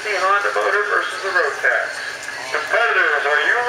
50 Honda motor versus the road tax. Competitors, are you